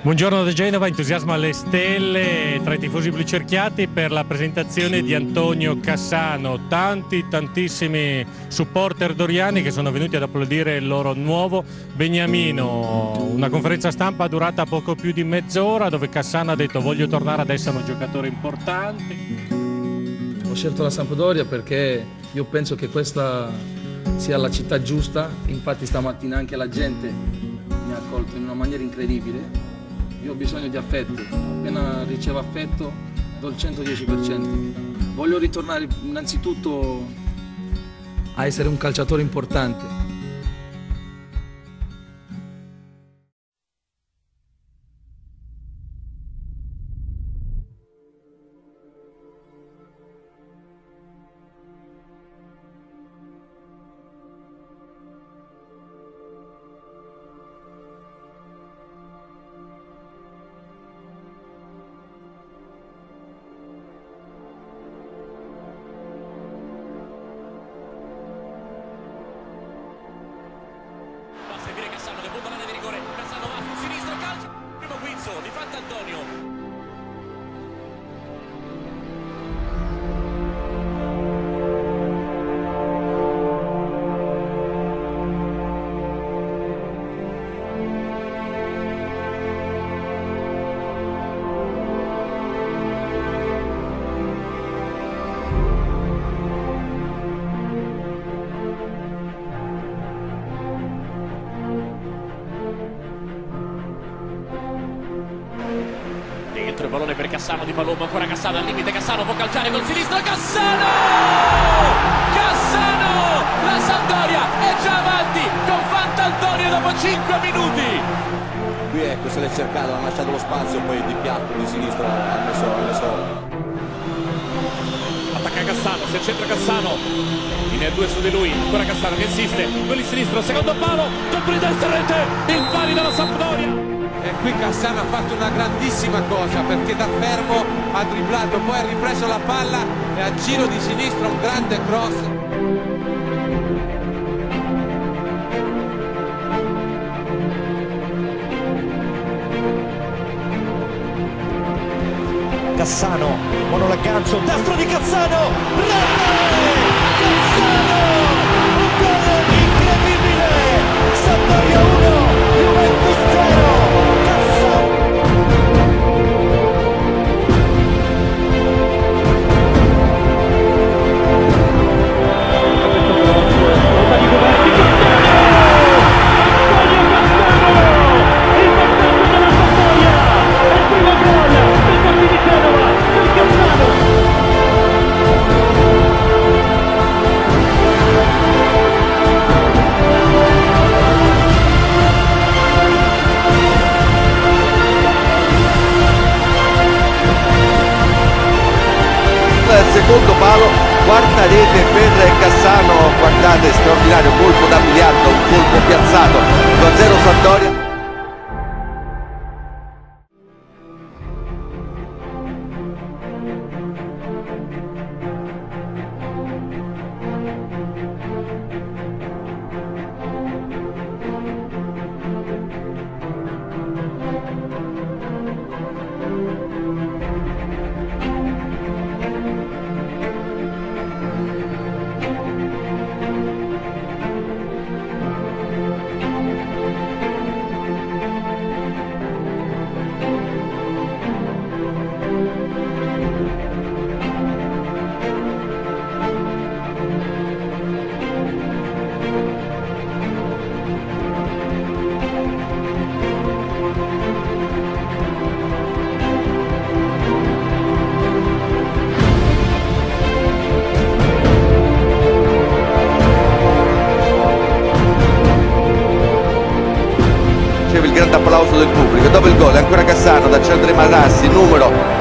Buongiorno da Genova, entusiasmo alle stelle tra i tifosi blu cerchiati per la presentazione di Antonio Cassano. Tanti, tantissimi supporter doriani che sono venuti ad applaudire il loro nuovo Beniamino. Una conferenza stampa durata poco più di mezz'ora dove Cassano ha detto voglio tornare ad essere un giocatore importante. Ho scelto la Sampdoria perché io penso che questa sia la città giusta, infatti stamattina anche la gente mi ha accolto in una maniera incredibile io ho bisogno di affetto, appena ricevo affetto do il 110%. Voglio ritornare innanzitutto a essere un calciatore importante, dentro il pallone per Cassano di Palombo ancora Cassano al limite Cassano può calciare col sinistro Cassano! Cassano! La Sampdoria è già avanti con Fantantonio dopo 5 minuti! Qui ecco se l'è cercato ha lasciato lo spazio poi di piatto di sinistra ha messo, ha messo attacca Cassano si accentra Cassano. In due su di lui ancora Cassano che insiste. Quello di sinistro secondo palo colpo di destra rete il pari della Sampdoria e qui Cassano ha fatto una grandissima cosa perché da fermo ha dribblato, poi ha ripreso la palla e a giro di sinistra un grande cross. Cassano, buono l'aggancio, destro di Cassano, rete! Cassano!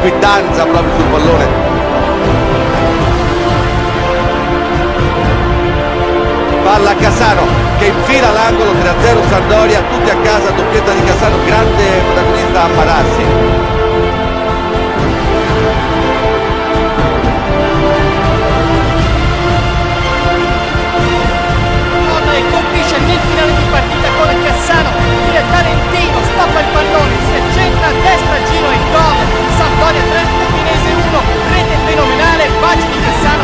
Qui danza proprio sul pallone. Palla a Cassano che infila l'angolo 3-0 Sandoria tutti a casa doppietta di Cassano grande protagonista a Marassi colpisce nel finale di partita con Cassano il Talentino stappa il pallone si accende vittoria 3, Udinese 1, rete fenomenale, Baci di Tessano.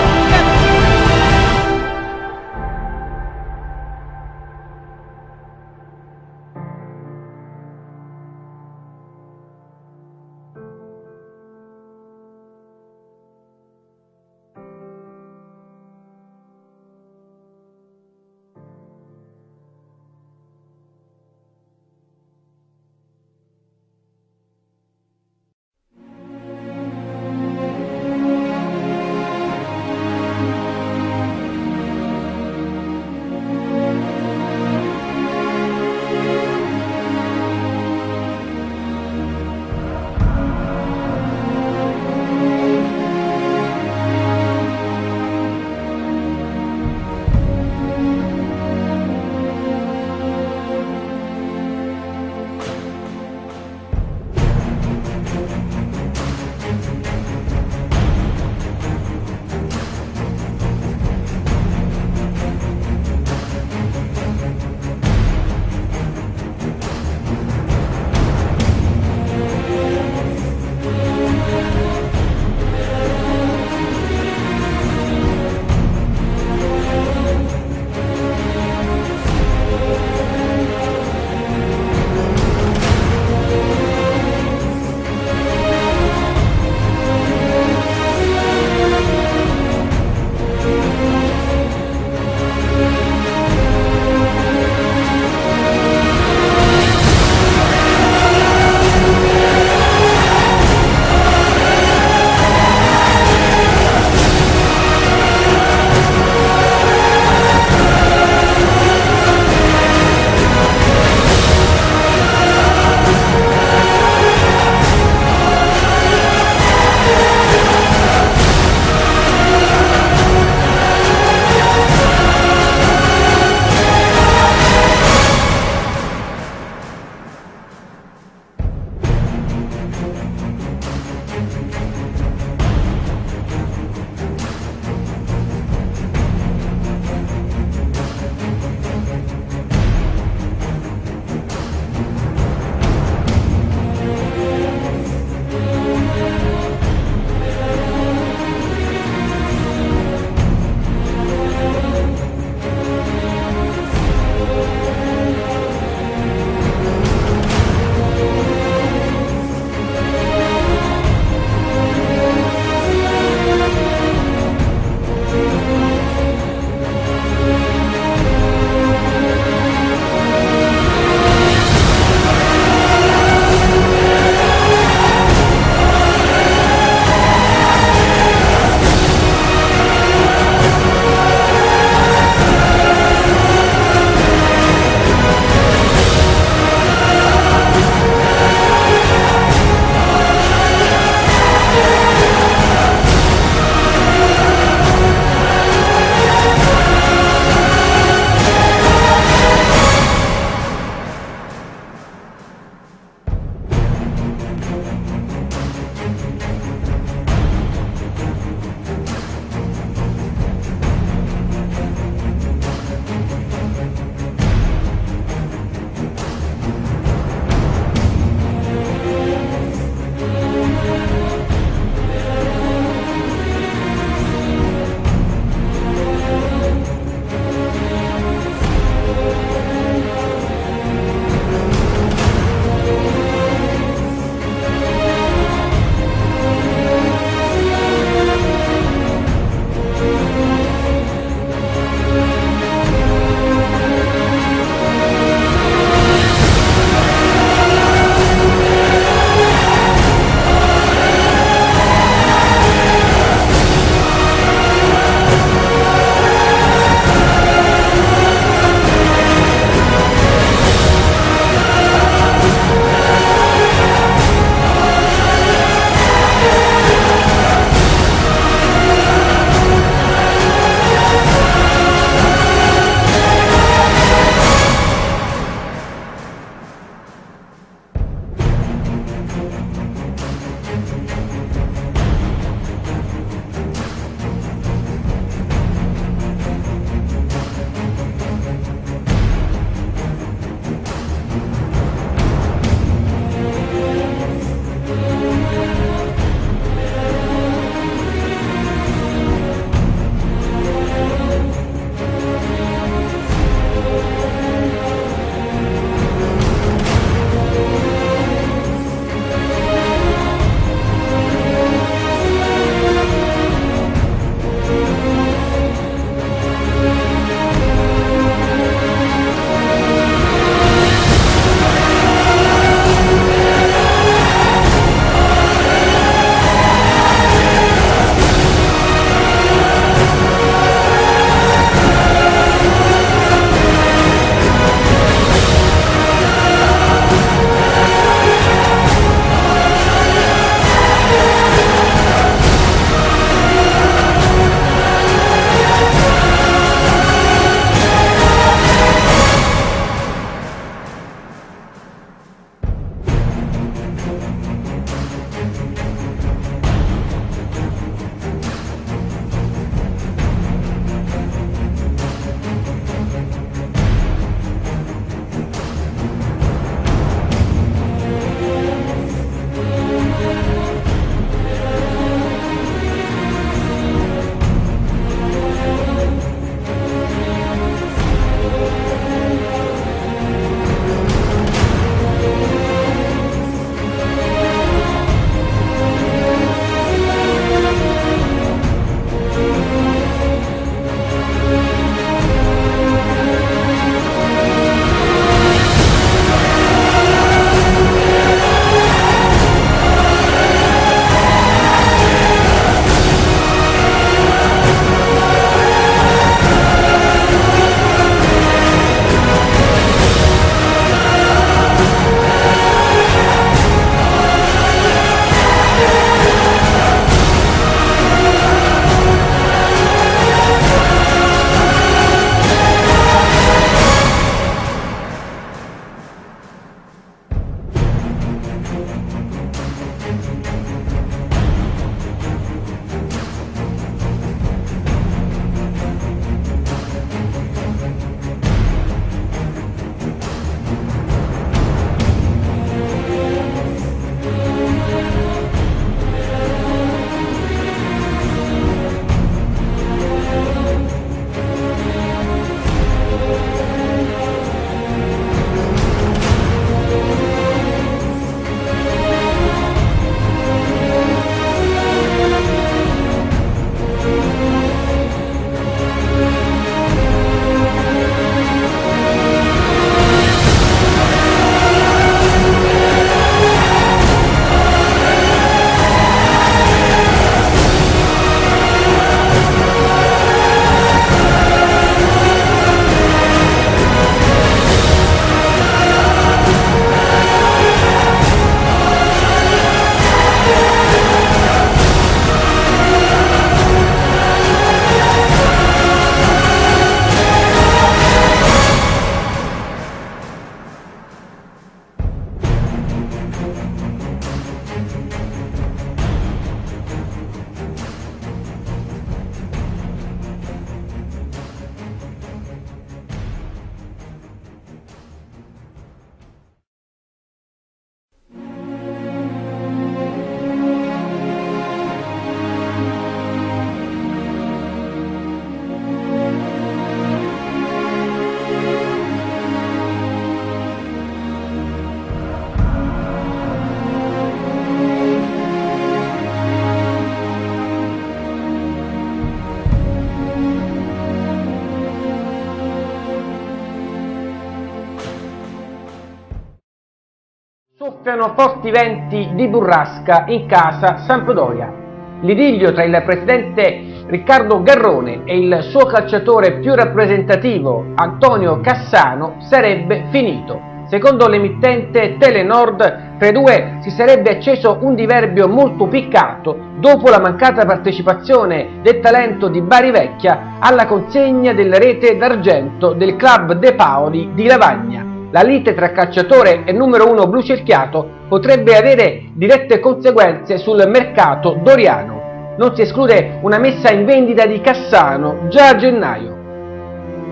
Soffiano forti venti di burrasca in casa Sampdoria. L'idillio tra il presidente Riccardo Garrone e il suo calciatore più rappresentativo Antonio Cassano sarebbe finito. Secondo l'emittente Telenord, tra i due si sarebbe acceso un diverbio molto piccato dopo la mancata partecipazione del talento di Bari Vecchia alla consegna della rete d'argento del club De Paoli di Lavagna. La lite tra calciatore e numero uno blu cerchiato potrebbe avere dirette conseguenze sul mercato doriano. Non si esclude una messa in vendita di Cassano già a gennaio.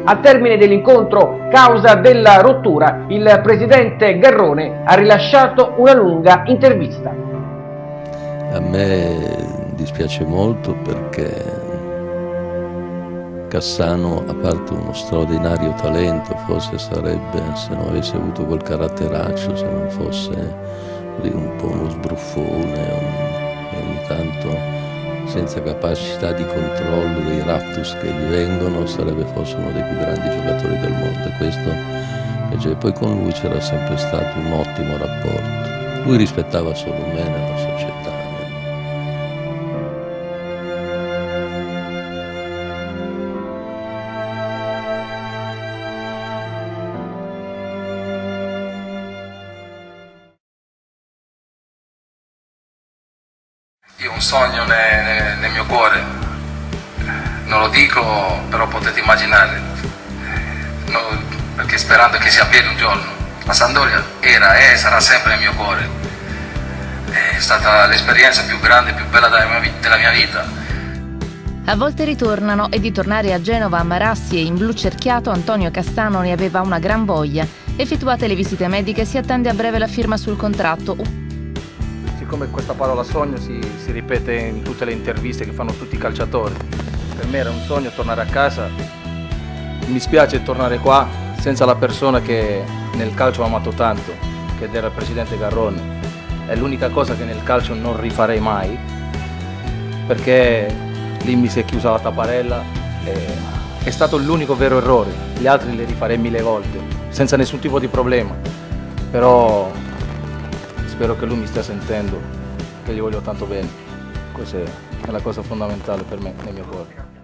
Al termine dell'incontro, causa della rottura, il presidente Garrone ha rilasciato una lunga intervista. A me dispiace molto perché Cassano, a parte uno straordinario talento, forse sarebbe, se non avesse avuto quel caratteraccio, se non fosse un po' uno sbruffone, ogni tanto senza capacità di controllo dei raptus che gli vengono, sarebbe forse uno dei più grandi giocatori del mondo. E questo, invece, poi con lui c'era sempre stato un ottimo rapporto. Lui rispettava solo me nella società. Sogno nel, nel- nel mio cuore, non lo dico, però potete immaginare, No, perché sperando che sia pieno un giorno. La Sandoria era e sarà sempre nel mio cuore. È stata l'esperienza più grande e più bella della mia, della mia vita. A volte ritornano e di tornare a Genova a Marassi e in blu cerchiato Antonio Cassano ne aveva una gran voglia. Effettuate le visite mediche si attende a breve la firma sul contratto. Siccome questa parola sogno si, si ripete in tutte le interviste che fanno tutti i calciatori, per me era un sogno tornare a casa. Mi spiace tornare qua senza la persona che nel calcio ho amato tanto, che era il presidente Garrone. È l'unica cosa che nel calcio non rifarei mai, perché lì mi si è chiusa la tapparella e è stato l'unico vero errore, gli altri li rifarei mille volte, senza nessun tipo di problema. Però spero che lui mi stia sentendo, che gli voglio tanto bene. Questa è la cosa fondamentale per me nel mio cuore.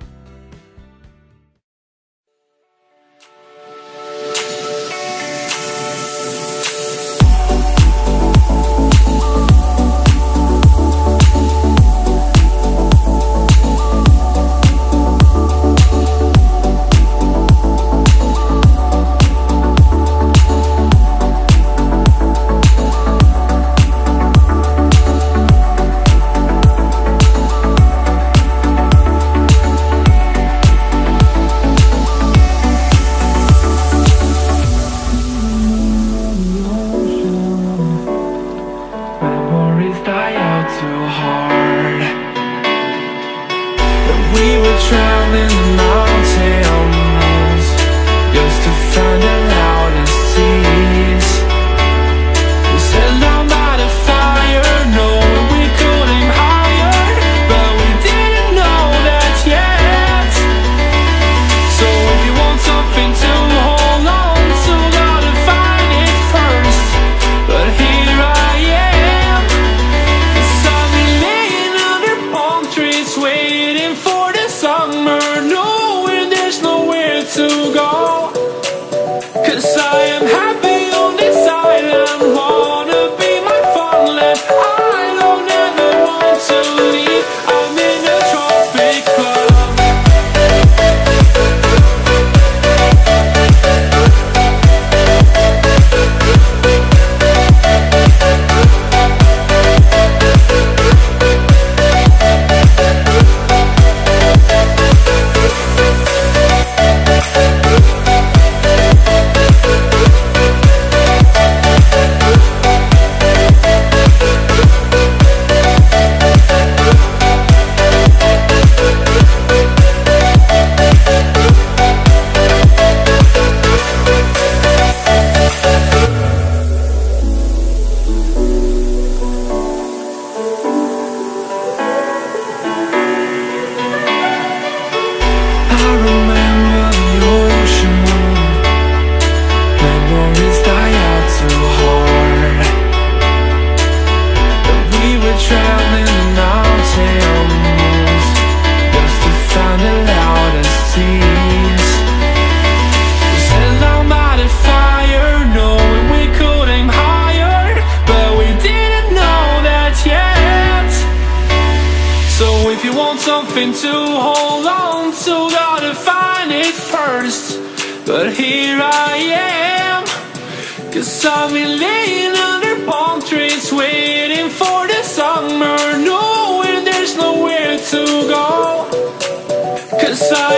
room. Here I am, cause I've been laying under palm trees, waiting for the summer, knowing there's nowhere to go. Cause I